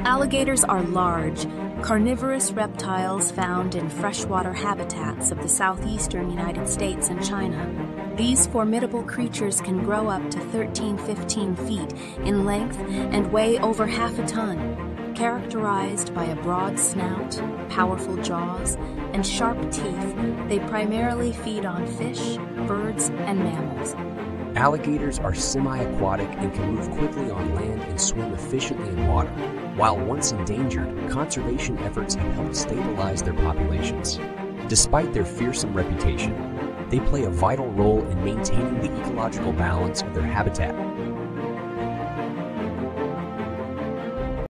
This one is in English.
Alligators are large, carnivorous reptiles found in freshwater habitats of the southeastern United States and China. These formidable creatures can grow up to 13 15 feet in length and weigh over half a ton. Characterized by a broad snout, powerful jaws, and sharp teeth, they primarily feed on fish, birds, and mammals. Alligators are semi-aquatic and can move quickly on land and swim efficiently in water. While once endangered, conservation efforts have helped stabilize their populations. Despite their fearsome reputation, they play a vital role in maintaining the ecological balance of their habitat